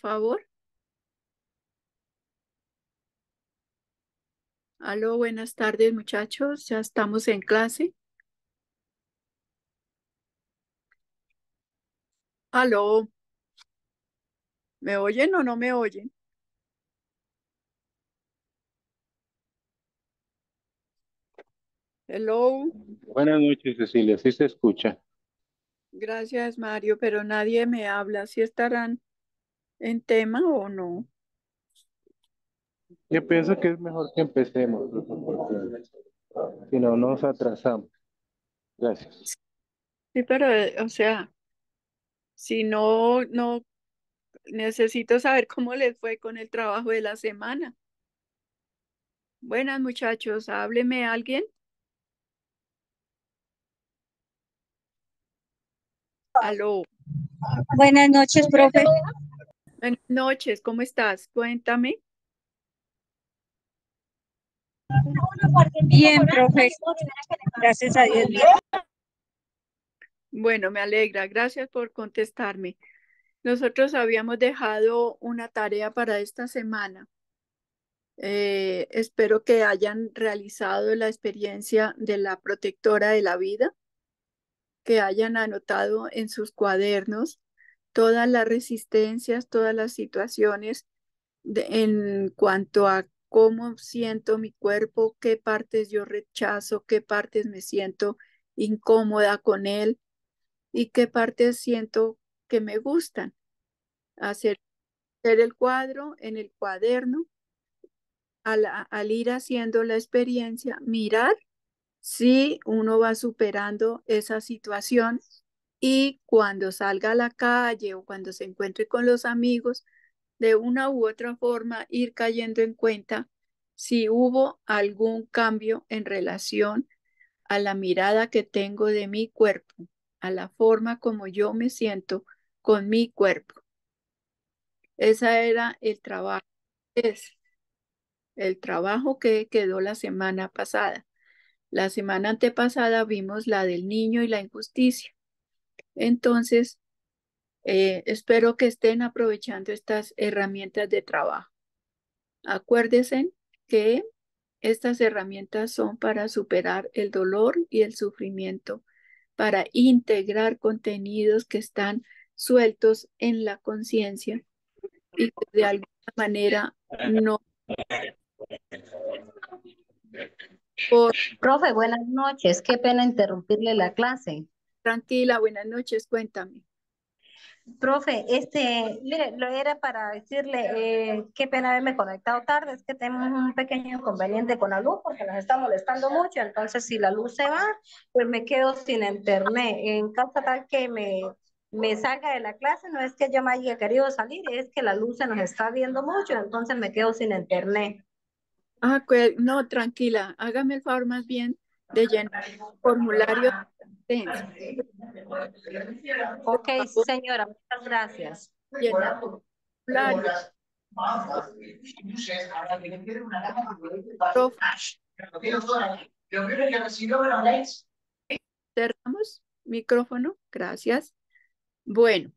favor. Aló, buenas tardes muchachos, ya estamos en clase. Aló, ¿me oyen o no me oyen? Hello, Buenas noches, Cecilia. Sí se escucha. gracias Mario, pero nadie me habla. ¿Si estarán en tema o no? Yo pienso que es mejor que empecemos, porque si no nos atrasamos. Gracias. Sí, pero, o sea, si no, no, necesito saber cómo les fue con el trabajo de la semana. Buenas muchachos, hábleme alguien. Aló, Buenas noches, profe. Buenas noches, ¿cómo estás? Cuéntame. Bien, profe. Gracias a Dios. Bueno, me alegra. Gracias por contestarme. Nosotros habíamos dejado una tarea para esta semana. Eh, espero que hayan realizado la experiencia de la protectora de la vida, que hayan anotado en sus cuadernos todas las resistencias, todas las situaciones en cuanto a cómo siento mi cuerpo, qué partes yo rechazo, qué partes me siento incómoda con él y qué partes siento que me gustan. Hacer, hacer el cuadro en el cuaderno, al, al ir haciendo la experiencia, mirar si uno va superando esa situación y cuando salga a la calle o cuando se encuentre con los amigos, de una u otra forma ir cayendo en cuenta si hubo algún cambio en relación a la mirada que tengo de mi cuerpo, a la forma como yo me siento con mi cuerpo. Ese era el trabajo, es el trabajo que quedó la semana pasada. La semana antepasada vimos la del niño y la injusticia. Entonces, eh, espero que estén aprovechando estas herramientas de trabajo. Acuérdense que estas herramientas son para superar el dolor y el sufrimiento, para integrar contenidos que están sueltos en la conciencia y que de alguna manera no Profe, buenas noches. Qué pena interrumpirle la clase. Tranquila, buenas noches, cuéntame. Profe, este, mire, lo era para decirle, eh, qué pena haberme conectado tarde, es que tenemos un pequeño inconveniente con la luz porque nos está molestando mucho, entonces si la luz se va, pues me quedo sin internet. En caso tal que me, me salga de la clase, no es que yo me haya querido salir, es que la luz se nos está viendo mucho, entonces me quedo sin internet. Ah, no, tranquila, hágame el favor más bien de llenar el formulario de asistencia. Ok, señora, muchas gracias. Llenar. Cerramos micrófono, gracias. Bueno,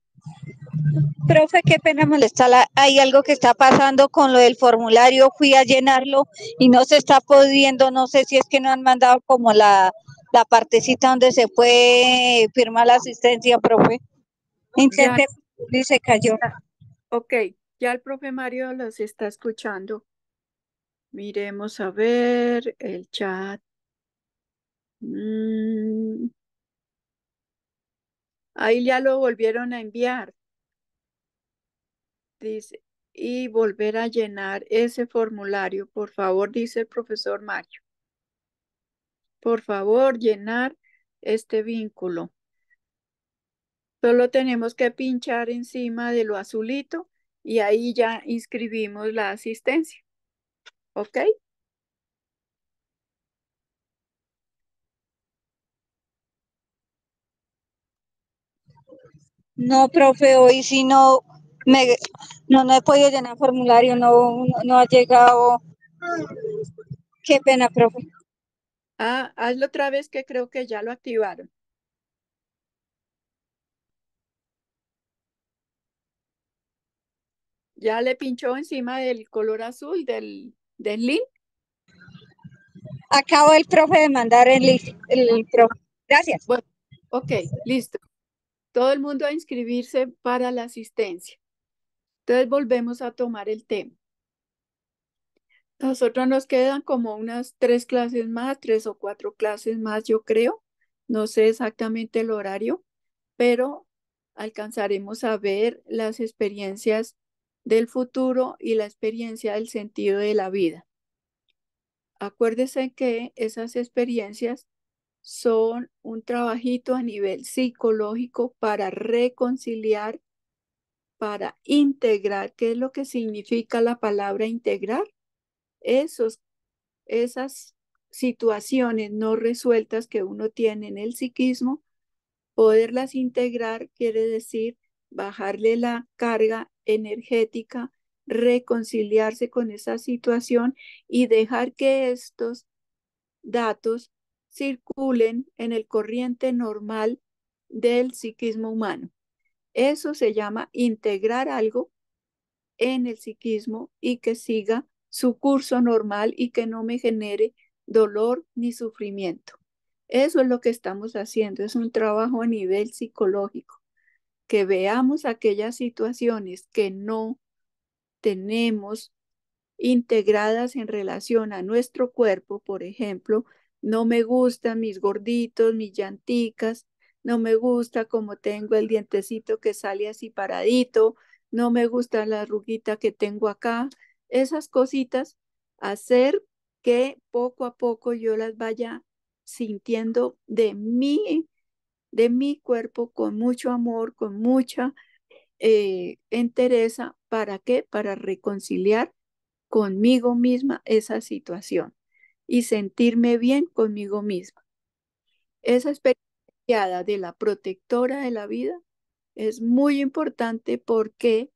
Profe, qué pena molestarla. Hay algo que está pasando con lo del formulario. Fui a llenarlo y no se está pudiendo. No sé si es que no han mandado como la, la partecita donde se puede firmar la asistencia, profe. Intenté y se cayó. ok, ya el profe Mario los está escuchando. Miremos a ver el chat. Mm. Ahí ya lo volvieron a enviar. Dice, y volver a llenar ese formulario, por favor, dice el profesor Mario. Por favor, llenar este vínculo. Solo tenemos que pinchar encima de lo azulito y ahí ya inscribimos la asistencia. ¿Ok? No, profe, hoy sí no me no, no he podido llenar formulario, no, no, no ha llegado. Qué pena, profe. Ah, hazlo otra vez que creo que ya lo activaron. ¿Ya le pinchó encima del color azul del, del link? Acabo el profe de mandar el link. El profe. Gracias. Bueno, ok, listo. Todo el mundo a inscribirse para la asistencia. Entonces volvemos a tomar el tema. Nosotros nos quedan como unas tres clases más, tres o cuatro clases más, yo creo. No sé exactamente el horario, pero alcanzaremos a ver las experiencias del futuro y la experiencia del sentido de la vida. Acuérdese que esas experiencias son un trabajito a nivel psicológico para reconciliar, para integrar. ¿Qué es lo que significa la palabra integrar? Esos, esas situaciones no resueltas que uno tiene en el psiquismo, poderlas integrar quiere decir bajarle la carga energética, reconciliarse con esa situación y dejar que estos datos circulen en el corriente normal del psiquismo humano. Eso se llama integrar algo en el psiquismo y que siga su curso normal y que no me genere dolor ni sufrimiento. Eso es lo que estamos haciendo, es un trabajo a nivel psicológico, que veamos aquellas situaciones que no tenemos integradas en relación a nuestro cuerpo, por ejemplo, no me gustan mis gorditos, mis llanticas, no me gusta como tengo el dientecito que sale así paradito, no me gusta la arruguita que tengo acá, esas cositas, hacer que poco a poco yo las vaya sintiendo de mí, de mi cuerpo con mucho amor, con mucha eh, entereza. ¿Para qué? Para reconciliar conmigo misma esa situación y sentirme bien conmigo misma. Esa experiencia de la protectora de la vida es muy importante porque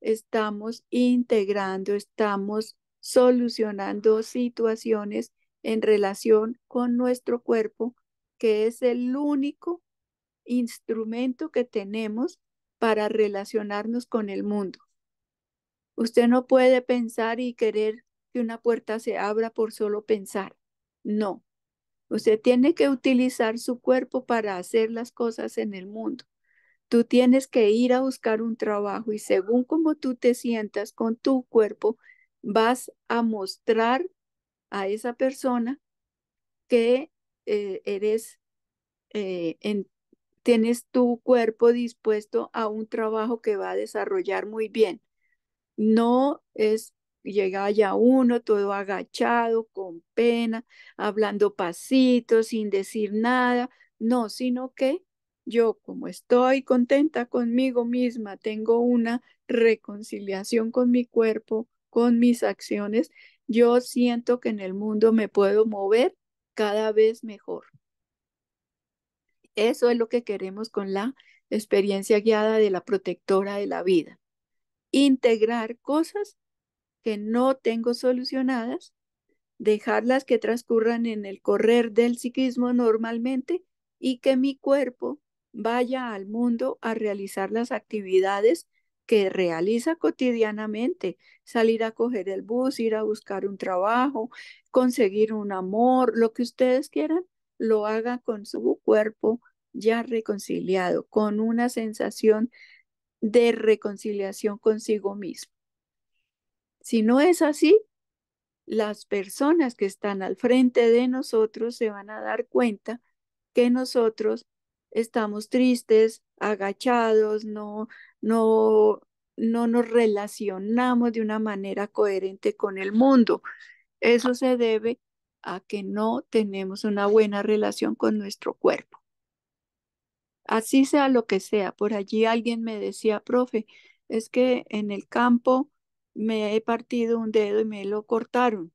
estamos integrando, estamos solucionando situaciones en relación con nuestro cuerpo, que es el único instrumento que tenemos para relacionarnos con el mundo. Usted no puede pensar y querer que una puerta se abra por solo pensar. No. Usted tiene que utilizar su cuerpo para hacer las cosas en el mundo. Tú tienes que ir a buscar un trabajo y según como tú te sientas con tu cuerpo, vas a mostrar a esa persona que eh, eres, eh, tienes tu cuerpo dispuesto a un trabajo que va a desarrollar muy bien. No es llega ya uno todo agachado, con pena, hablando pasitos, sin decir nada. No, sino que yo como estoy contenta conmigo misma, tengo una reconciliación con mi cuerpo, con mis acciones, yo siento que en el mundo me puedo mover cada vez mejor. Eso es lo que queremos con la experiencia guiada de la protectora de la vida. Integrar cosas que no tengo solucionadas, dejarlas que transcurran en el correr del psiquismo normalmente y que mi cuerpo vaya al mundo a realizar las actividades que realiza cotidianamente, salir a coger el bus, ir a buscar un trabajo, conseguir un amor, lo que ustedes quieran, lo haga con su cuerpo ya reconciliado, con una sensación de reconciliación consigo mismo. Si no es así, las personas que están al frente de nosotros se van a dar cuenta que nosotros estamos tristes, agachados, no, no, no nos relacionamos de una manera coherente con el mundo. Eso se debe a que no tenemos una buena relación con nuestro cuerpo. Así sea lo que sea. Por allí alguien me decía, profe, es que en el campo me he partido un dedo y me lo cortaron.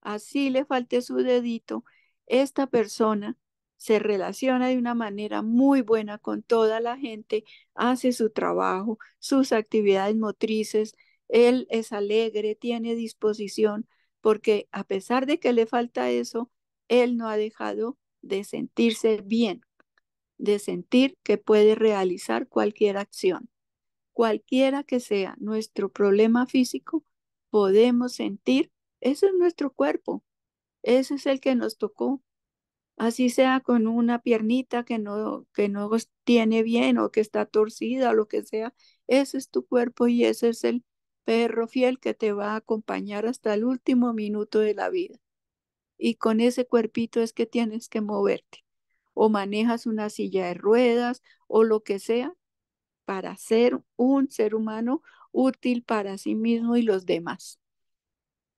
Así le falté su dedito. Esta persona se relaciona de una manera muy buena con toda la gente, hace su trabajo, sus actividades motrices, él es alegre, tiene disposición, porque a pesar de que le falta eso, él no ha dejado de sentirse bien, de sentir que puede realizar cualquier acción. Cualquiera que sea nuestro problema físico, podemos sentir, eso es nuestro cuerpo, ese es el que nos tocó. Así sea con una piernita que no, que no tiene bien o que está torcida o lo que sea, ese es tu cuerpo y ese es el perro fiel que te va a acompañar hasta el último minuto de la vida. Y con ese cuerpito es que tienes que moverte. O manejas una silla de ruedas o lo que sea para ser un ser humano útil para sí mismo y los demás.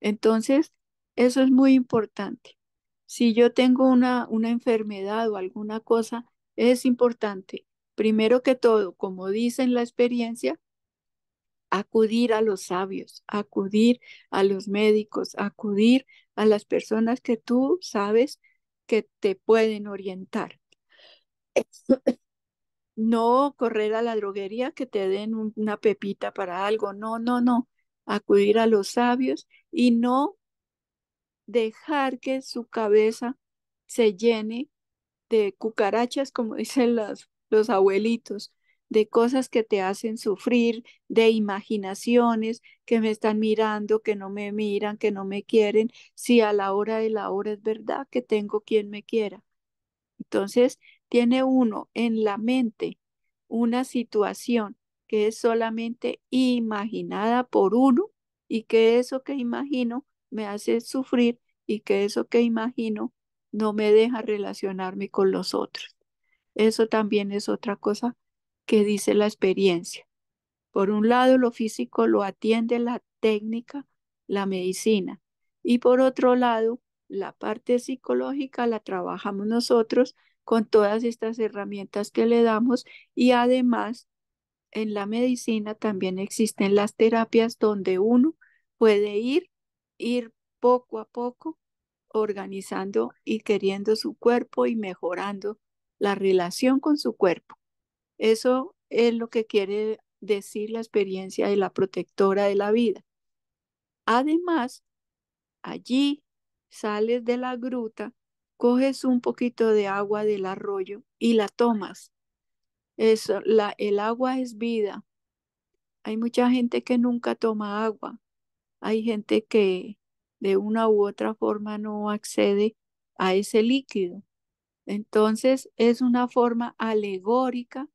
Entonces, eso es muy importante. Si yo tengo una, una enfermedad o alguna cosa, es importante, primero que todo, como dice en la experiencia, acudir a los sabios, acudir a los médicos, acudir a las personas que tú sabes que te pueden orientar. No correr a la droguería que te den una pepita para algo, no, no, no. Acudir a los sabios y no dejar que su cabeza se llene de cucarachas, como dicen los, los abuelitos, de cosas que te hacen sufrir, de imaginaciones que me están mirando, que no me miran, que no me quieren, si a la hora de la hora es verdad que tengo quien me quiera. Entonces, tiene uno en la mente una situación que es solamente imaginada por uno y que eso que imagino me hace sufrir y que eso que imagino no me deja relacionarme con los otros. Eso también es otra cosa que dice la experiencia. Por un lado, lo físico lo atiende la técnica, la medicina, y por otro lado, la parte psicológica la trabajamos nosotros con todas estas herramientas que le damos y además en la medicina también existen las terapias donde uno puede ir, ir poco a poco organizando y queriendo su cuerpo y mejorando la relación con su cuerpo. Eso es lo que quiere decir la experiencia de la protectora de la vida. Además, allí sales de la gruta, coges un poquito de agua del arroyo y la tomas. La, el agua es vida. Hay mucha gente que nunca toma agua. Hay gente que de una u otra forma no accede a ese líquido. Entonces es una forma alegórica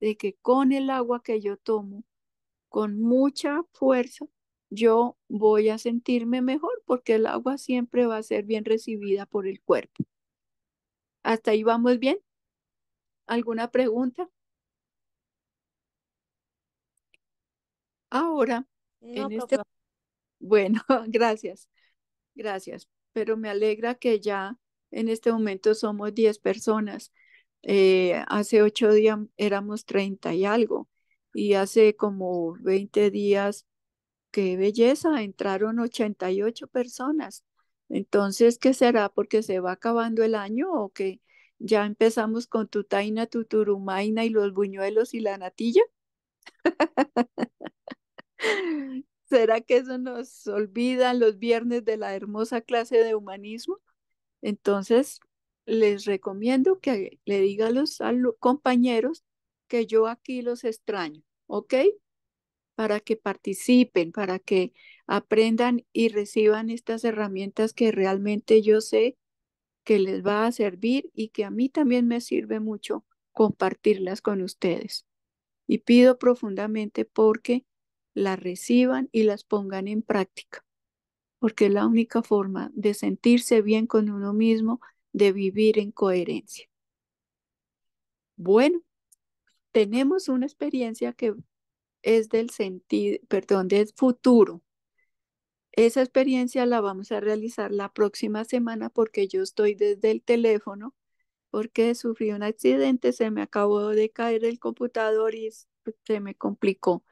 de que con el agua que yo tomo, con mucha fuerza, yo voy a sentirme mejor porque el agua siempre va a ser bien recibida por el cuerpo. ¿Hasta ahí vamos bien? ¿Alguna pregunta? Ahora, en este... Bueno, gracias, gracias. Pero me alegra que ya en este momento somos 10 personas. Eh, hace ocho días éramos 30 y algo. Y hace como 20 días, qué belleza, entraron 88 personas. Entonces, ¿qué será? ¿Porque se va acabando el año o que ya empezamos con tu taina, tu turumaina y los buñuelos y la natilla? ¿Será que eso nos olvida los viernes de la hermosa clase de humanismo? Entonces, les recomiendo que le digan a los compañeros que yo aquí los extraño, ¿ok? Para que participen, para que aprendan y reciban estas herramientas que realmente yo sé que les va a servir y que a mí también me sirve mucho compartirlas con ustedes. Y pido profundamente porque las reciban y las pongan en práctica, porque es la única forma de sentirse bien con uno mismo de vivir en coherencia. Bueno, tenemos una experiencia que es del sentido, perdón, del futuro. Esa experiencia la vamos a realizar la próxima semana porque yo estoy desde el teléfono porque sufrí un accidente, se me acabó de caer el computador y se me complicó.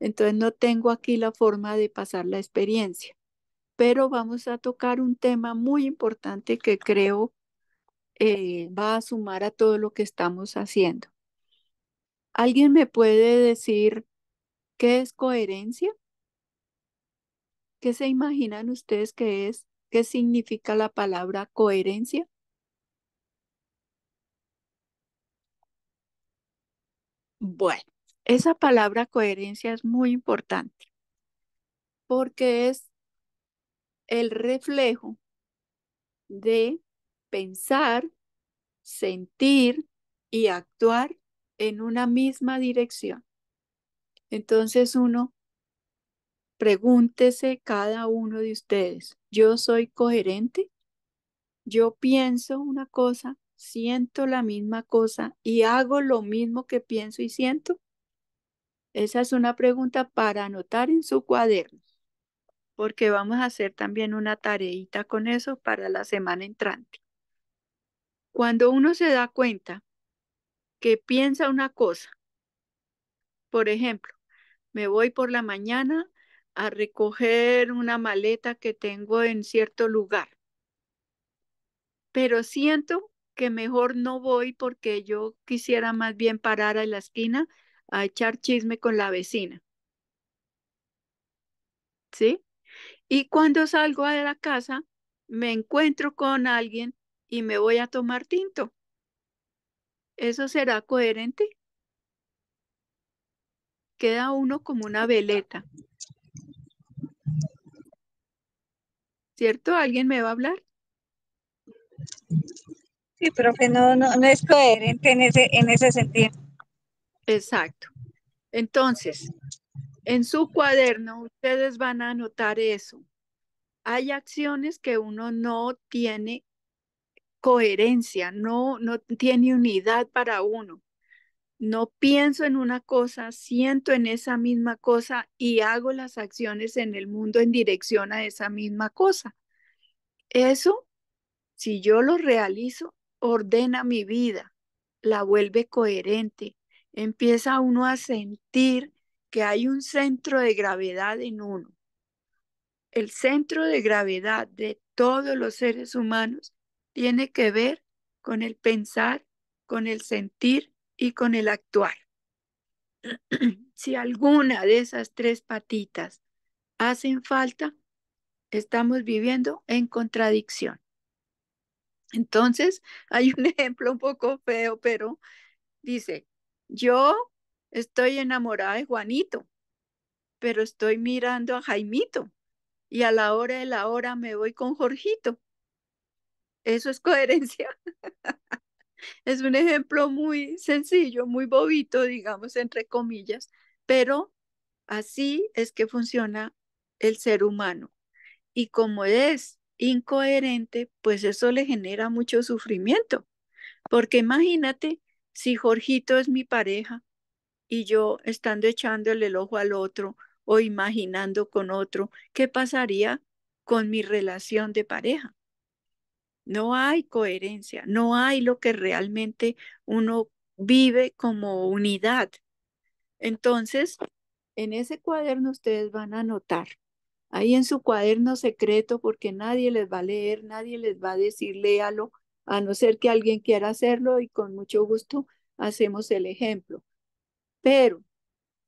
Entonces no tengo aquí la forma de pasar la experiencia, pero vamos a tocar un tema muy importante que creo eh, va a sumar a todo lo que estamos haciendo. ¿Alguien me puede decir qué es coherencia? ¿Qué se imaginan ustedes que es? ¿Qué significa la palabra coherencia? Bueno, Esa palabra coherencia es muy importante porque es el reflejo de pensar, sentir y actuar en una misma dirección. Entonces uno pregúntese cada uno de ustedes, ¿yo soy coherente? ¿Yo pienso una cosa, siento la misma cosa y hago lo mismo que pienso y siento? Esa es una pregunta para anotar en su cuaderno, porque vamos a hacer también una tareita con eso para la semana entrante. Cuando uno se da cuenta que piensa una cosa, por ejemplo, me voy por la mañana a recoger una maleta que tengo en cierto lugar, pero siento que mejor no voy porque yo quisiera más bien parar en la esquina a echar chisme con la vecina. ¿Sí? Y cuando salgo de la casa, me encuentro con alguien y me voy a tomar tinto. ¿Eso será coherente? Queda uno como una veleta. ¿Cierto? ¿Alguien me va a hablar? Sí, profe, no, no, no es coherente en ese, en ese sentido. Exacto. Entonces, en su cuaderno ustedes van a anotar eso. Hay acciones que uno no tiene coherencia, no, no tiene unidad para uno. No pienso en una cosa, siento en esa misma cosa y hago las acciones en el mundo en dirección a esa misma cosa. Eso, si yo lo realizo, ordena mi vida, la vuelve coherente. Empieza uno a sentir que hay un centro de gravedad en uno. El centro de gravedad de todos los seres humanos tiene que ver con el pensar, con el sentir y con el actuar. si alguna de esas tres patitas hacen falta, estamos viviendo en contradicción. Entonces, hay un ejemplo un poco feo, pero dice, yo estoy enamorada de Juanito, pero estoy mirando a Jaimito y a la hora de la hora me voy con Jorgito. Eso es coherencia. es un ejemplo muy sencillo, muy bobito, digamos, entre comillas, pero así es que funciona el ser humano. Y como es incoherente, pues eso le genera mucho sufrimiento. Porque imagínate si Jorgito es mi pareja y yo estando echándole el ojo al otro o imaginando con otro, ¿qué pasaría con mi relación de pareja? No hay coherencia, no hay lo que realmente uno vive como unidad. Entonces, en ese cuaderno ustedes van a anotar, ahí en su cuaderno secreto, porque nadie les va a leer, nadie les va a decir léalo, a no ser que alguien quiera hacerlo y con mucho gusto hacemos el ejemplo. Pero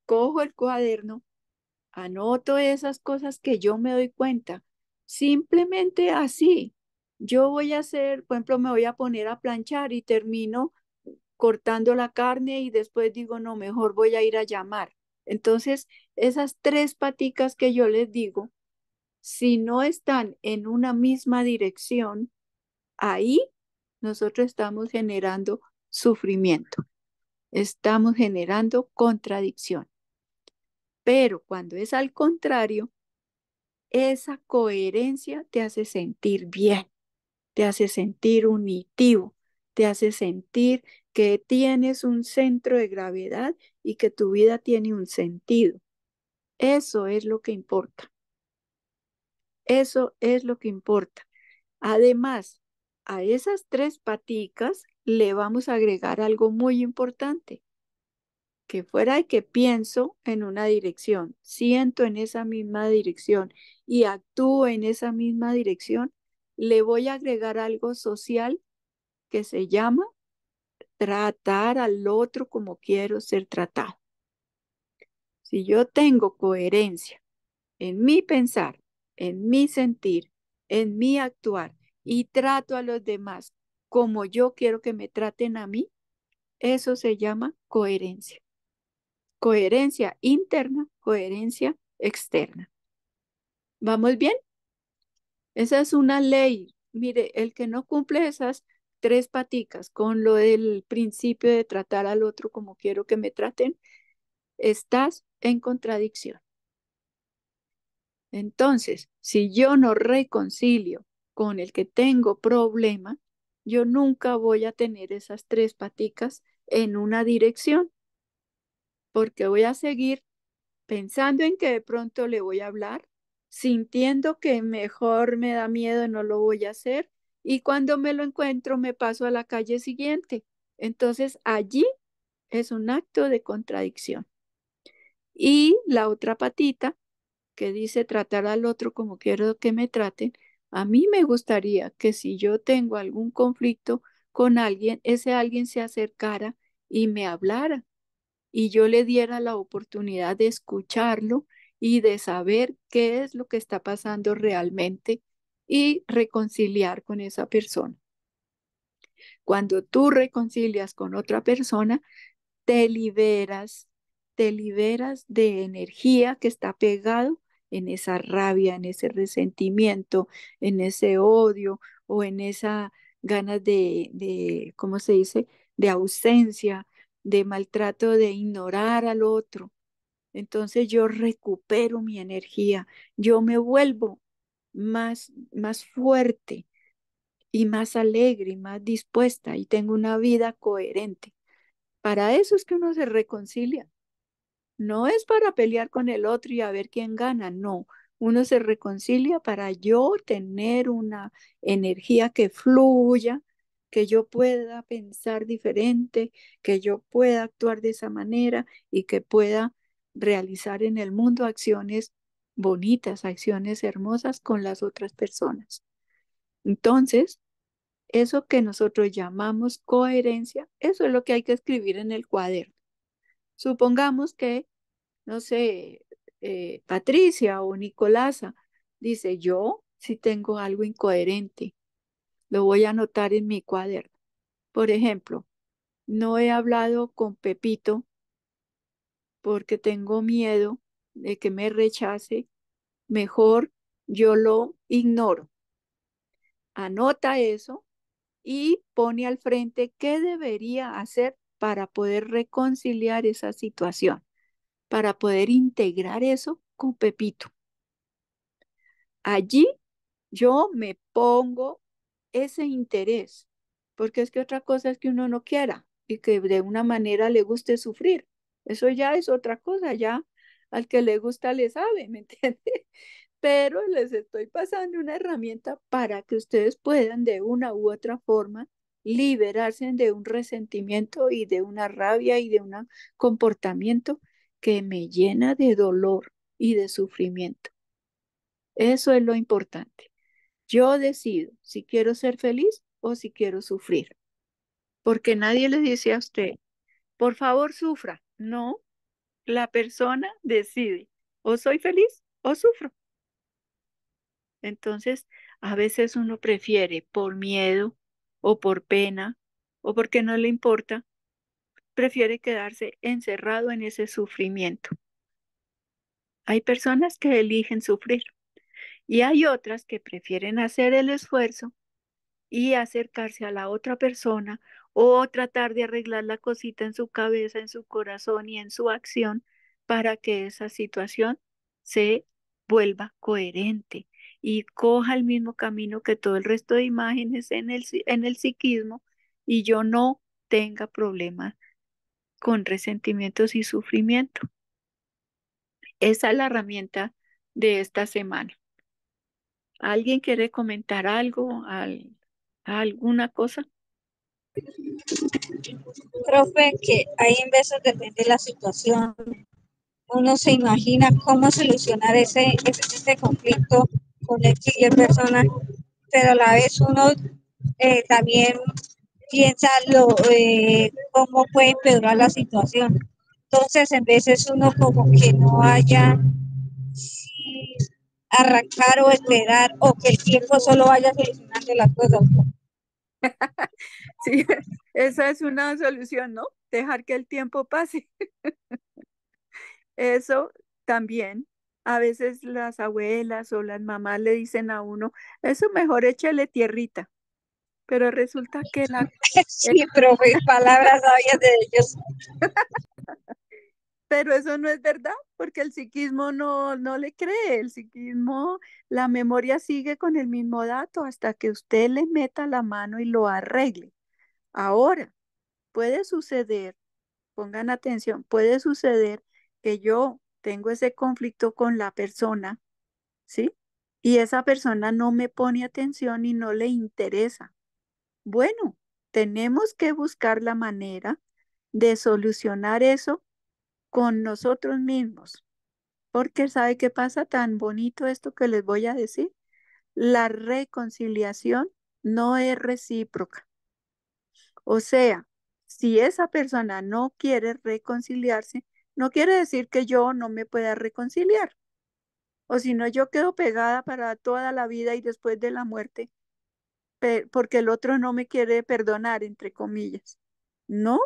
cojo el cuaderno, anoto esas cosas que yo me doy cuenta, simplemente así, yo voy a hacer, por ejemplo, me voy a poner a planchar y termino cortando la carne y después digo, no, mejor voy a ir a llamar. Entonces, esas tres paticas que yo les digo, si no están en una misma dirección, ahí nosotros estamos generando sufrimiento, estamos generando contradicción. Pero cuando es al contrario, esa coherencia te hace sentir bien te hace sentir unitivo, te hace sentir que tienes un centro de gravedad y que tu vida tiene un sentido. Eso es lo que importa. Eso es lo que importa. Además, a esas tres paticas le vamos a agregar algo muy importante. Que fuera de que pienso en una dirección, siento en esa misma dirección y actúo en esa misma dirección, le voy a agregar algo social que se llama tratar al otro como quiero ser tratado. Si yo tengo coherencia en mi pensar, en mi sentir, en mi actuar y trato a los demás como yo quiero que me traten a mí, eso se llama coherencia. Coherencia interna, coherencia externa. ¿Vamos bien? Esa es una ley. Mire, el que no cumple esas tres paticas con lo del principio de tratar al otro como quiero que me traten, estás en contradicción. Entonces, si yo no reconcilio con el que tengo problema, yo nunca voy a tener esas tres paticas en una dirección, porque voy a seguir pensando en que de pronto le voy a hablar, sintiendo que mejor me da miedo, no lo voy a hacer, y cuando me lo encuentro me paso a la calle siguiente. Entonces allí es un acto de contradicción. Y la otra patita que dice tratar al otro como quiero que me traten, a mí me gustaría que si yo tengo algún conflicto con alguien, ese alguien se acercara y me hablara y yo le diera la oportunidad de escucharlo y de saber qué es lo que está pasando realmente y reconciliar con esa persona. Cuando tú reconcilias con otra persona, te liberas, te liberas de energía que está pegado en esa rabia, en ese resentimiento, en ese odio o en esa ganas de, de, ¿cómo se dice?, de ausencia, de maltrato, de ignorar al otro. Entonces yo recupero mi energía, yo me vuelvo más, más fuerte y más alegre y más dispuesta y tengo una vida coherente. Para eso es que uno se reconcilia. No es para pelear con el otro y a ver quién gana, no. Uno se reconcilia para yo tener una energía que fluya, que yo pueda pensar diferente, que yo pueda actuar de esa manera y que pueda realizar en el mundo acciones bonitas, acciones hermosas con las otras personas. Entonces, eso que nosotros llamamos coherencia, eso es lo que hay que escribir en el cuaderno. Supongamos que no sé, eh, Patricia o Nicolasa, dice, yo si tengo algo incoherente, lo voy a anotar en mi cuaderno. Por ejemplo, no he hablado con Pepito porque tengo miedo de que me rechace, mejor yo lo ignoro. Anota eso y pone al frente qué debería hacer para poder reconciliar esa situación para poder integrar eso con Pepito. Allí yo me pongo ese interés, porque es que otra cosa es que uno no quiera y que de una manera le guste sufrir. Eso ya es otra cosa, ya al que le gusta le sabe, ¿me entiende? Pero les estoy pasando una herramienta para que ustedes puedan de una u otra forma liberarse de un resentimiento y de una rabia y de un comportamiento que me llena de dolor y de sufrimiento. Eso es lo importante. Yo decido si quiero ser feliz o si quiero sufrir. Porque nadie le dice a usted, por favor sufra. No, la persona decide o soy feliz o sufro. Entonces, a veces uno prefiere por miedo o por pena o porque no le importa prefiere quedarse encerrado en ese sufrimiento. Hay personas que eligen sufrir y hay otras que prefieren hacer el esfuerzo y acercarse a la otra persona o tratar de arreglar la cosita en su cabeza, en su corazón y en su acción para que esa situación se vuelva coherente y coja el mismo camino que todo el resto de imágenes en el, en el psiquismo y yo no tenga problemas con resentimientos y sufrimiento. Esa es la herramienta de esta semana. ¿Alguien quiere comentar algo, alguna cosa? Profe, que hay en veces depende de la situación. Uno se imagina cómo solucionar ese, ese, conflicto con el y persona, pero a la vez uno eh, también piensa lo, eh, cómo puede empeorar la situación. Entonces, en veces uno como que no haya si arrancar o esperar o que el tiempo solo vaya solucionando las cosas. Sí, esa es una solución, ¿no? Dejar que el tiempo pase. Eso también. A veces las abuelas o las mamás le dicen a uno, eso mejor échale tierrita. Pero resulta que la... Sí, profe, palabras sabias de ellos. Pero eso no es verdad, porque el psiquismo no, no le cree. El psiquismo, la memoria sigue con el mismo dato hasta que usted le meta la mano y lo arregle. Ahora, puede suceder, pongan atención, puede suceder que yo tengo ese conflicto con la persona, ¿sí? Y esa persona no me pone atención y no le interesa. Bueno, tenemos que buscar la manera de solucionar eso con nosotros mismos. Porque sabe qué pasa tan bonito esto que les voy a decir. La reconciliación no es recíproca. O sea, si esa persona no quiere reconciliarse, no quiere decir que yo no me pueda reconciliar. O si no, yo quedo pegada para toda la vida y después de la muerte, porque el otro no me quiere perdonar, entre comillas. No,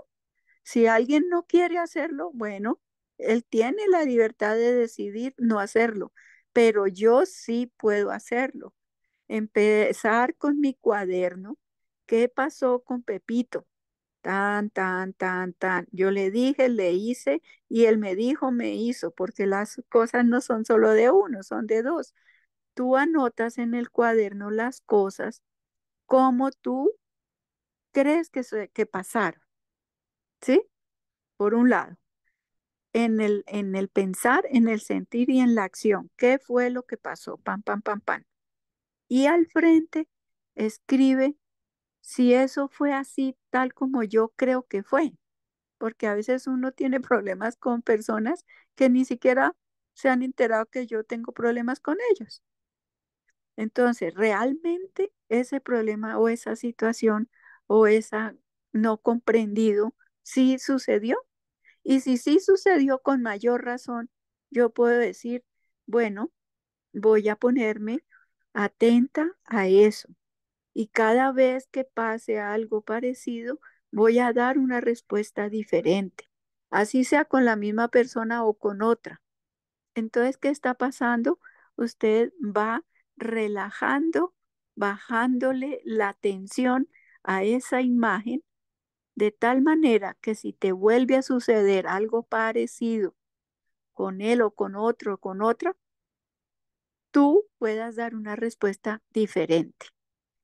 si alguien no quiere hacerlo, bueno, él tiene la libertad de decidir no hacerlo, pero yo sí puedo hacerlo. Empezar con mi cuaderno. ¿Qué pasó con Pepito? Tan, tan, tan, tan. Yo le dije, le hice y él me dijo, me hizo, porque las cosas no son solo de uno, son de dos. Tú anotas en el cuaderno las cosas como tú crees que, que pasaron. ¿Sí? Por un lado en el, en el pensar, en el sentir y en la acción. ¿Qué fue lo que pasó? Pam, pam, pam, pam. Y al frente escribe si eso fue así tal como yo creo que fue. Porque a veces uno tiene problemas con personas que ni siquiera se han enterado que yo tengo problemas con ellos. Entonces, realmente ese problema o esa situación o esa no comprendido sí sucedió y si sí sucedió con mayor razón, yo puedo decir, bueno, voy a ponerme atenta a eso. Y cada vez que pase algo parecido, voy a dar una respuesta diferente, así sea con la misma persona o con otra. Entonces, ¿qué está pasando? Usted va relajando, bajándole la tensión a esa imagen de tal manera que si te vuelve a suceder algo parecido con él o con otro o con otra, tú puedas dar una respuesta diferente.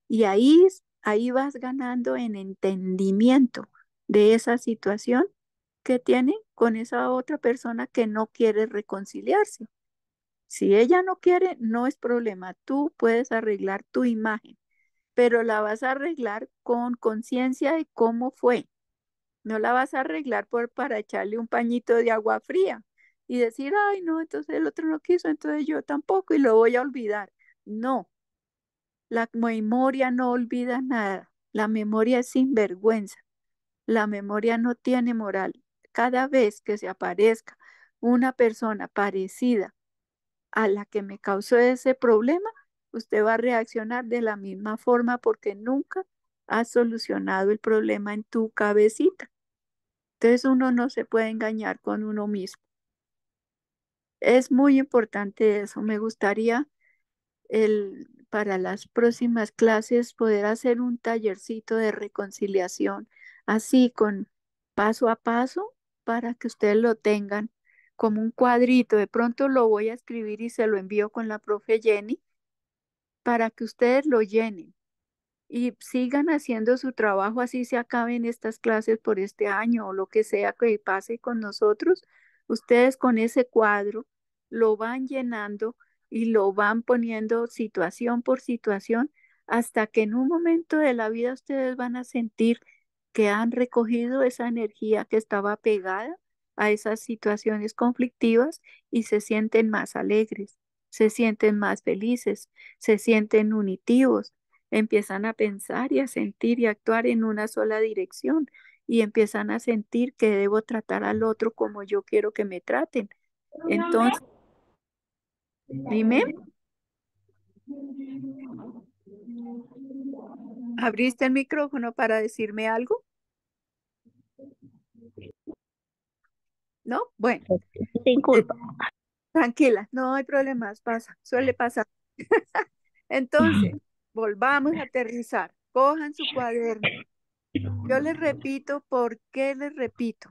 Y ahí, ahí vas ganando en entendimiento de esa situación que tiene con esa otra persona que no quiere reconciliarse. Si ella no quiere, no es problema. Tú puedes arreglar tu imagen pero la vas a arreglar con conciencia de cómo fue. No la vas a arreglar por, para echarle un pañito de agua fría y decir, ay, no, entonces el otro no quiso, entonces yo tampoco y lo voy a olvidar. No, la memoria no olvida nada. La memoria es sinvergüenza. La memoria no tiene moral. Cada vez que se aparezca una persona parecida a la que me causó ese problema, usted va a reaccionar de la misma forma porque nunca ha solucionado el problema en tu cabecita. Entonces uno no se puede engañar con uno mismo. Es muy importante eso. Me gustaría el, para las próximas clases poder hacer un tallercito de reconciliación, así con paso a paso, para que ustedes lo tengan como un cuadrito. De pronto lo voy a escribir y se lo envío con la profe Jenny para que ustedes lo llenen y sigan haciendo su trabajo así se acaben estas clases por este año o lo que sea que pase con nosotros. Ustedes con ese cuadro lo van llenando y lo van poniendo situación por situación hasta que en un momento de la vida ustedes van a sentir que han recogido esa energía que estaba pegada a esas situaciones conflictivas y se sienten más alegres se sienten más felices, se sienten unitivos, empiezan a pensar y a sentir y actuar en una sola dirección y empiezan a sentir que debo tratar al otro como yo quiero que me traten. Entonces, dime. ¿Abriste el micrófono para decirme algo? ¿no? Bueno. Sin culpa. Tranquila, no hay problemas, pasa, suele pasar. Entonces, volvamos a aterrizar. Cojan su cuaderno. Yo les repito, ¿por qué les repito?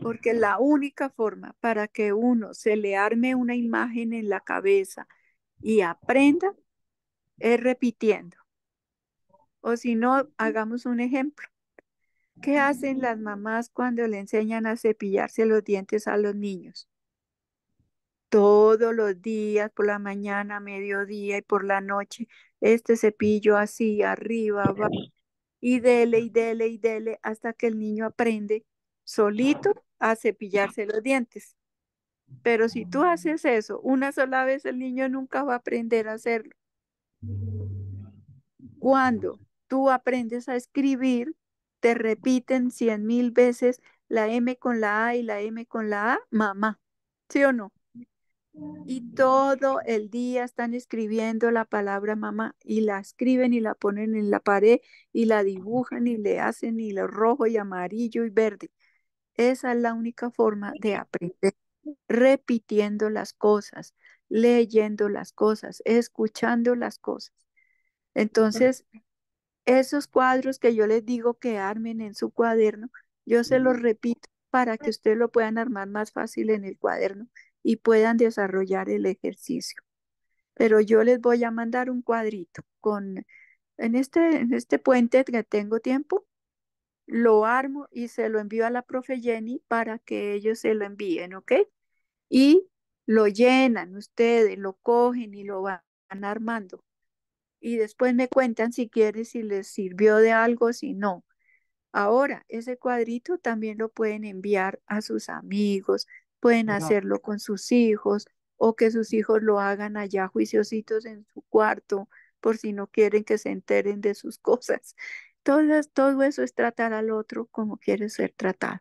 Porque la única forma para que uno se le arme una imagen en la cabeza y aprenda es repitiendo. O si no, hagamos un ejemplo. ¿Qué hacen las mamás cuando le enseñan a cepillarse los dientes a los niños? Todos los días, por la mañana, mediodía y por la noche, este cepillo así, arriba, abajo, y dele y dele y dele hasta que el niño aprende solito a cepillarse los dientes. Pero si tú haces eso una sola vez, el niño nunca va a aprender a hacerlo. Cuando tú aprendes a escribir, te repiten cien mil veces la M con la A y la M con la A, mamá. ¿Sí o no? Y todo el día están escribiendo la palabra mamá y la escriben y la ponen en la pared y la dibujan y le hacen y lo rojo y amarillo y verde. Esa es la única forma de aprender, repitiendo las cosas, leyendo las cosas, escuchando las cosas. Entonces, esos cuadros que yo les digo que armen en su cuaderno, yo se los repito para que ustedes lo puedan armar más fácil en el cuaderno y puedan desarrollar el ejercicio. Pero yo les voy a mandar un cuadrito con, en este, en este puente que tengo tiempo, lo armo y se lo envío a la profe Jenny para que ellos se lo envíen, ¿ok? Y lo llenan ustedes, lo cogen y lo van armando. Y después me cuentan si quieren, si les sirvió de algo, si no. Ahora, ese cuadrito también lo pueden enviar a sus amigos, pueden hacerlo con sus hijos o que sus hijos lo hagan allá juiciositos en su cuarto por si no quieren que se enteren de sus cosas. Todo, todo eso es tratar al otro como quiere ser tratado.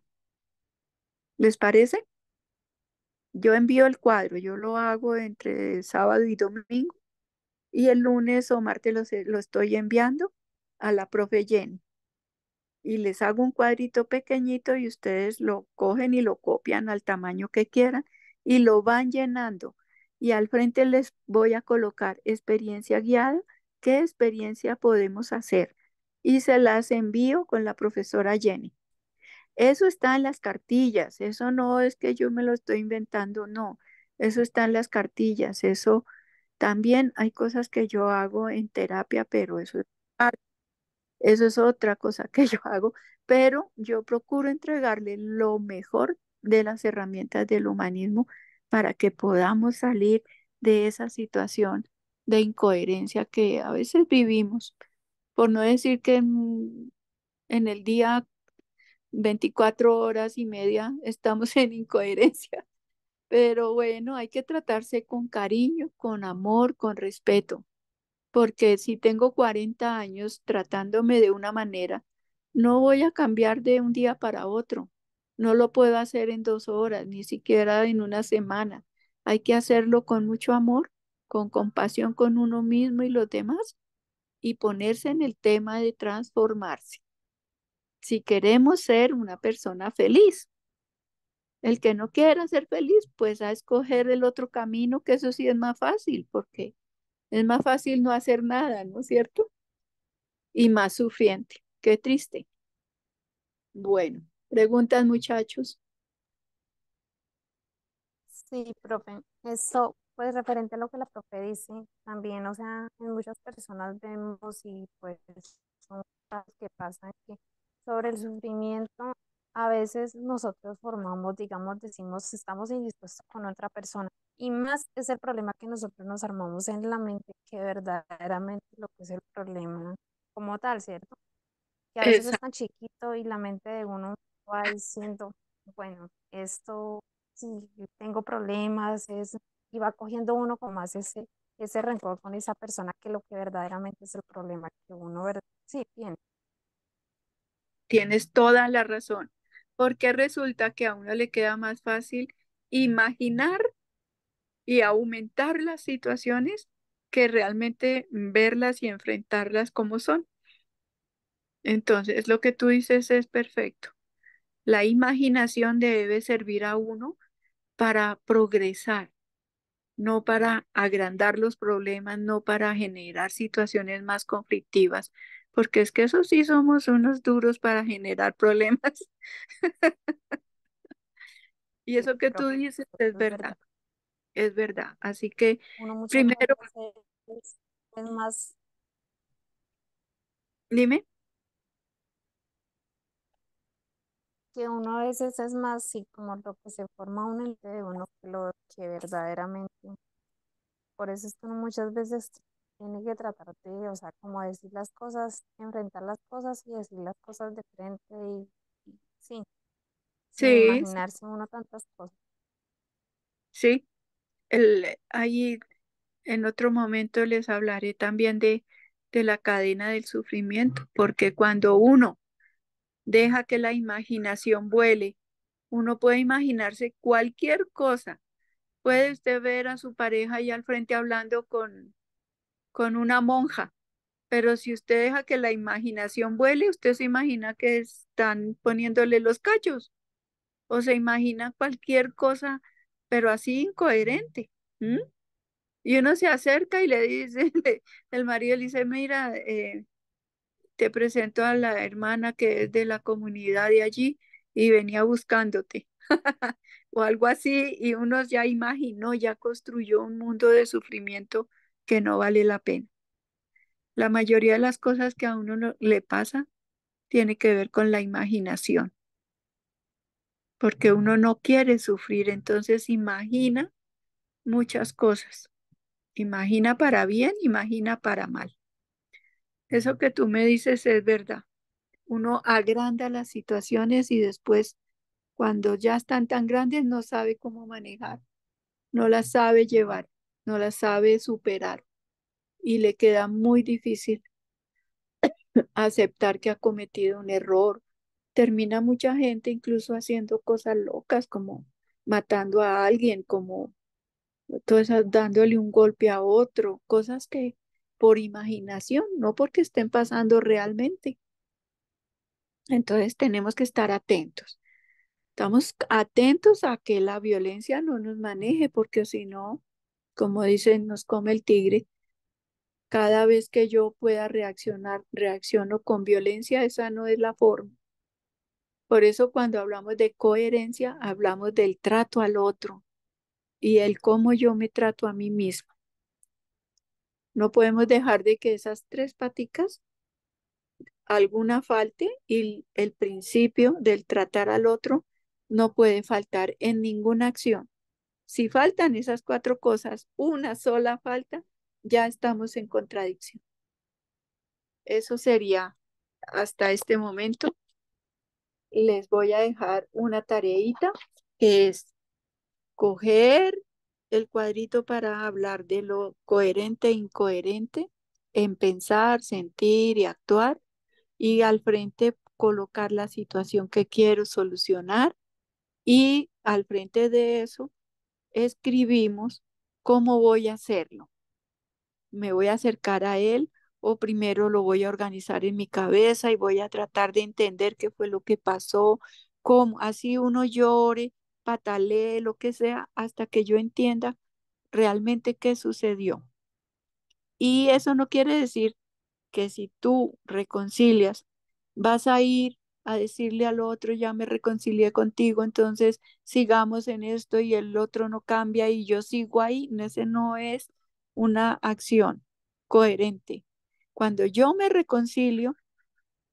¿Les parece? Yo envío el cuadro, yo lo hago entre sábado y domingo y el lunes o martes lo, lo estoy enviando a la profe Jenny y les hago un cuadrito pequeñito y ustedes lo cogen y lo copian al tamaño que quieran y lo van llenando. Y al frente les voy a colocar experiencia guiada, qué experiencia podemos hacer. Y se las envío con la profesora Jenny. Eso está en las cartillas, eso no es que yo me lo estoy inventando, no, eso está en las cartillas, eso también hay cosas que yo hago en terapia, pero eso eso es otra cosa que yo hago, pero yo procuro entregarle lo mejor de las herramientas del humanismo para que podamos salir de esa situación de incoherencia que a veces vivimos. Por no decir que en, en el día 24 horas y media estamos en incoherencia. Pero bueno, hay que tratarse con cariño, con amor, con respeto porque si tengo 40 años tratándome de una manera, no voy a cambiar de un día para otro. No lo puedo hacer en dos horas, ni siquiera en una semana. Hay que hacerlo con mucho amor, con compasión con uno mismo y los demás, y ponerse en el tema de transformarse. Si queremos ser una persona feliz, el que no quiera ser feliz, pues a escoger el otro camino, que eso sí es más fácil, porque es más fácil no hacer nada, ¿no es cierto? Y más sufriente. Qué triste. Bueno, preguntas muchachos. Sí, profe. Eso, pues referente a lo que la profe dice, también, o sea, en muchas personas vemos y pues son cosas que pasan que sobre el sufrimiento a veces nosotros formamos, digamos, decimos, estamos indispuestos con otra persona. Y más es el problema que nosotros nos armamos en la mente que verdaderamente lo que es el problema como tal, ¿cierto? Que a veces es tan chiquito y la mente de uno va diciendo, bueno, esto, sí, tengo problemas, es, y va cogiendo uno como más ese, ese rencor con esa persona que lo que verdaderamente es el problema que uno, sí, tiene. Tienes toda la razón porque resulta que a uno le queda más fácil imaginar y aumentar las situaciones que realmente verlas y enfrentarlas como son. Entonces, lo que tú dices es perfecto. La imaginación debe servir a uno para progresar, no para agrandar los problemas, no para generar situaciones más conflictivas, porque es que eso sí somos unos duros para generar problemas. y eso que tú dices es verdad, es verdad. Así que primero... Es más... Dime. que uno a veces es más sí como lo que se forma uno de uno que lo que verdaderamente por eso es que uno muchas veces tiene que tratar de, o sea, como decir las cosas, enfrentar las cosas y decir las cosas de frente y, sí, Sí, imaginarse uno tantas cosas. sí. El, ahí en otro momento les hablaré también de, de la cadena del sufrimiento, porque cuando uno deja que la imaginación vuele, uno puede imaginarse cualquier cosa. Puede usted ver a su pareja ahí al frente hablando con, con una monja, pero si usted deja que la imaginación vuele, usted se imagina que están poniéndole los cachos o se imagina cualquier cosa, pero así incoherente. Y uno se acerca y le dice, el marido le dice, mira, eh, te presento a la hermana que es de la comunidad de allí y venía buscándote. o algo así, y uno ya imaginó, ya construyó un mundo de sufrimiento que no vale la pena. La mayoría de las cosas que a uno le pasa tiene que ver con la imaginación, porque uno no quiere sufrir, entonces imagina muchas cosas. Imagina para bien, imagina para mal. Eso que tú me dices es verdad. Uno agranda las situaciones y después, cuando ya están tan grandes, no sabe cómo manejar, no las sabe llevar, no las sabe superar y le queda muy difícil aceptar que ha cometido un error. Termina mucha gente incluso haciendo cosas locas como matando a alguien, como dándole un golpe a otro, cosas que por imaginación, no porque estén pasando realmente. Entonces tenemos que estar atentos. Estamos atentos a que la violencia no nos maneje, porque si no, como dicen, nos come el tigre. Cada vez que yo pueda reaccionar, reacciono con violencia, esa no es la forma. Por eso cuando hablamos de coherencia, hablamos del trato al otro y el cómo yo me trato a mí mismo. No podemos dejar de que esas tres paticas alguna falte y el principio del tratar al otro no puede faltar en ninguna acción. Si faltan esas cuatro cosas, una sola falta, ya estamos en contradicción. Eso sería hasta este momento. Les voy a dejar una tareita que es coger el cuadrito para hablar de lo coherente e incoherente en pensar, sentir y actuar y al frente colocar la situación que quiero solucionar y al frente de eso escribimos cómo voy a hacerlo. Me voy a acercar a él o primero lo voy a organizar en mi cabeza y voy a tratar de entender qué fue lo que pasó, cómo así uno llore, patalee, lo que sea, hasta que yo entienda realmente qué sucedió. Y eso no quiere decir que si tú reconcilias, vas a ir a decirle al otro, ya me reconcilié contigo, entonces sigamos en esto y el otro no cambia y yo sigo ahí. Ese no es una acción coherente. Cuando yo me reconcilio,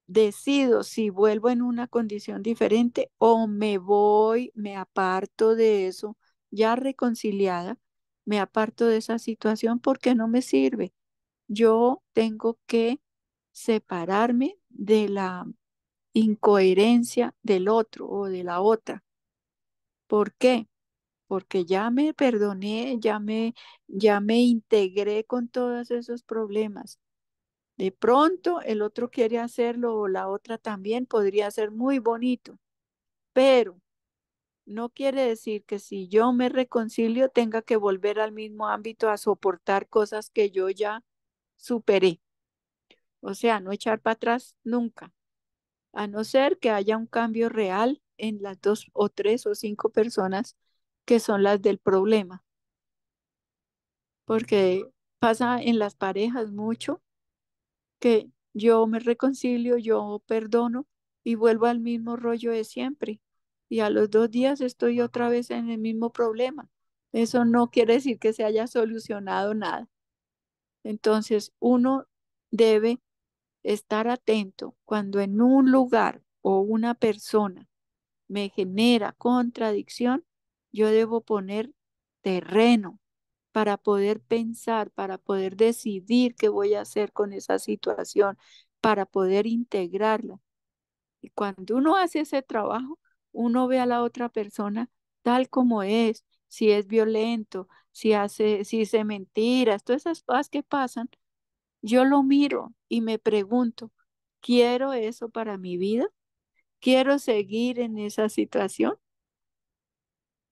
decido si vuelvo en una condición diferente o me voy, me aparto de eso, ya reconciliada, me aparto de esa situación porque no me sirve. Yo tengo que separarme de la incoherencia del otro o de la otra. ¿Por qué? Porque ya me perdoné, ya me, ya me integré con todos esos problemas. De pronto el otro quiere hacerlo o la otra también podría ser muy bonito, pero no quiere decir que si yo me reconcilio tenga que volver al mismo ámbito a soportar cosas que yo ya superé. O sea, no echar para atrás nunca, a no ser que haya un cambio real en las dos o tres o cinco personas que son las del problema. Porque pasa en las parejas mucho que yo me reconcilio, yo perdono y vuelvo al mismo rollo de siempre. Y a los dos días estoy otra vez en el mismo problema. Eso no quiere decir que se haya solucionado nada. Entonces, uno debe estar atento cuando en un lugar o una persona me genera contradicción, yo debo poner terreno para poder pensar, para poder decidir qué voy a hacer con esa situación, para poder integrarla. Y cuando uno hace ese trabajo, uno ve a la otra persona tal como es, si es violento, si hace, si dice mentiras, todas esas cosas que pasan, yo lo miro y me pregunto, ¿quiero eso para mi vida? ¿Quiero seguir en esa situación?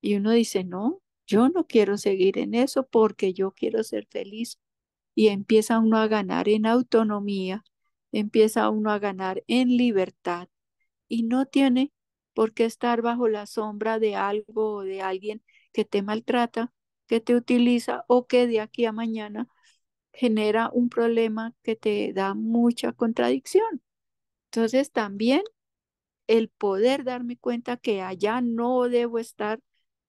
Y uno dice, no, yo no quiero seguir en eso porque yo quiero ser feliz. Y empieza uno a ganar en autonomía, empieza uno a ganar en libertad y no tiene por qué estar bajo la sombra de algo o de alguien que te maltrata, que te utiliza o que de aquí a mañana genera un problema que te da mucha contradicción. Entonces también el poder darme cuenta que allá no debo estar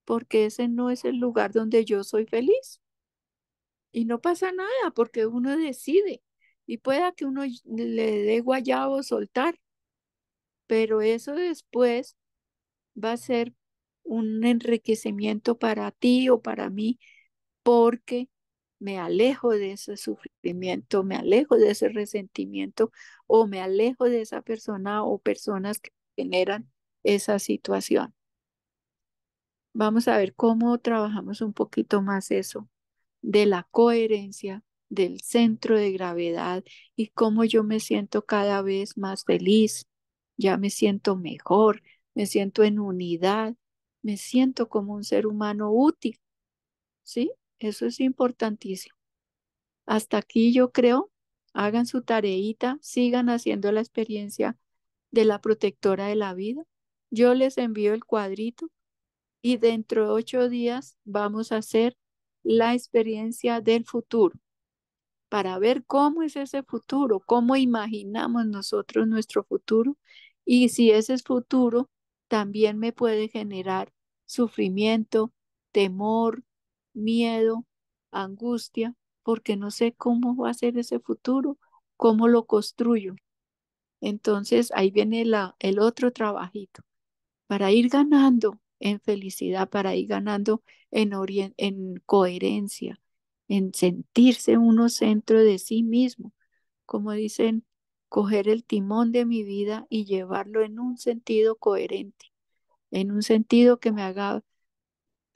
porque ese no es el lugar donde yo soy feliz. Y no pasa nada porque uno decide y pueda que uno le dé guayabo soltar, pero eso después va a ser un enriquecimiento para ti o para mí porque me alejo de ese sufrimiento, me alejo de ese resentimiento o me alejo de esa persona o personas que generan esa situación. Vamos a ver cómo trabajamos un poquito más eso de la coherencia, del centro de gravedad y cómo yo me siento cada vez más feliz, ya me siento mejor, me siento en unidad, me siento como un ser humano útil. ¿Sí? Eso es importantísimo. Hasta aquí yo creo, hagan su tareita, sigan haciendo la experiencia de la protectora de la vida. Yo les envío el cuadrito y dentro de ocho días vamos a hacer la experiencia del futuro para ver cómo es ese futuro, cómo imaginamos nosotros nuestro futuro y si ese futuro también me puede generar sufrimiento, temor, miedo, angustia, porque no sé cómo va a ser ese futuro, cómo lo construyo. Entonces ahí viene la, el otro trabajito, para ir ganando en felicidad, para ir ganando en, en coherencia, en sentirse uno centro de sí mismo, como dicen, coger el timón de mi vida y llevarlo en un sentido coherente, en un sentido que me haga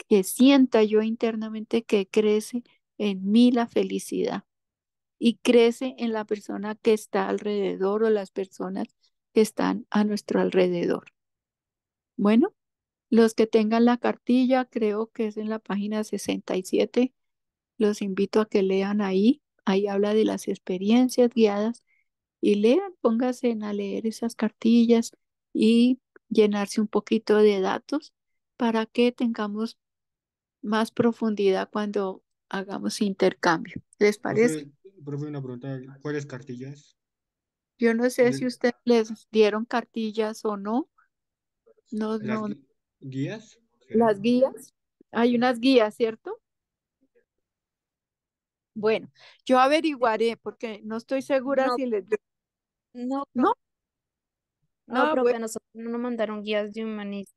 que sienta yo internamente que crece en mí la felicidad y crece en la persona que está alrededor o las personas que están a nuestro alrededor. Bueno, los que tengan la cartilla, creo que es en la página 67, los invito a que lean ahí. Ahí habla de las experiencias guiadas y lean, pónganse a leer esas cartillas y llenarse un poquito de datos para que tengamos más profundidad cuando hagamos intercambio. ¿Les parece? Profe, una pregunta, ¿cuáles cartillas? Yo no sé si ustedes les dieron cartillas o no. No, no. ¿Guías? Las guías. Hay unas guías, ¿cierto? Bueno, yo averiguaré porque no estoy segura si les... No, ¿No? No, Ah, profe, bueno. nosotros no nos mandaron guías de humanismo.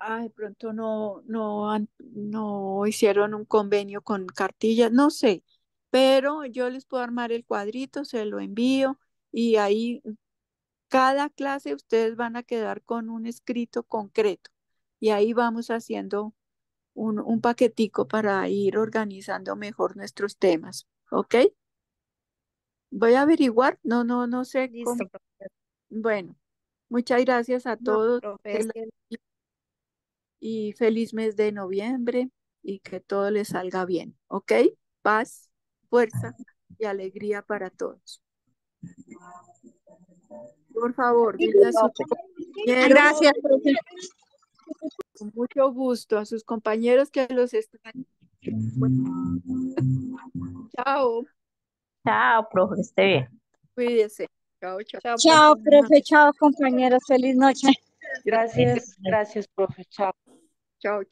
Ah, de pronto no, no, no hicieron un convenio con cartillas, no sé, pero yo les puedo armar el cuadrito, se lo envío y ahí cada clase ustedes van a quedar con un escrito concreto y ahí vamos haciendo un, un paquetico para ir organizando mejor nuestros temas, ¿ok? Voy a averiguar, no, no, no sé cómo. Listo. Bueno, muchas gracias a No, todos. profe, es que y feliz mes de noviembre y que todo les salga bien, ¿ok? Paz, fuerza y alegría para todos. Por favor, dile a su compañeros, Gracias, profe. con mucho gusto, a sus compañeros que los están. Chao, Chao, profe, esté bien. cuídese. Chao, chao. Chao, profe. Chao, compañeros. Feliz noche. Gracias, gracias, profe. Chao. Chao, chao.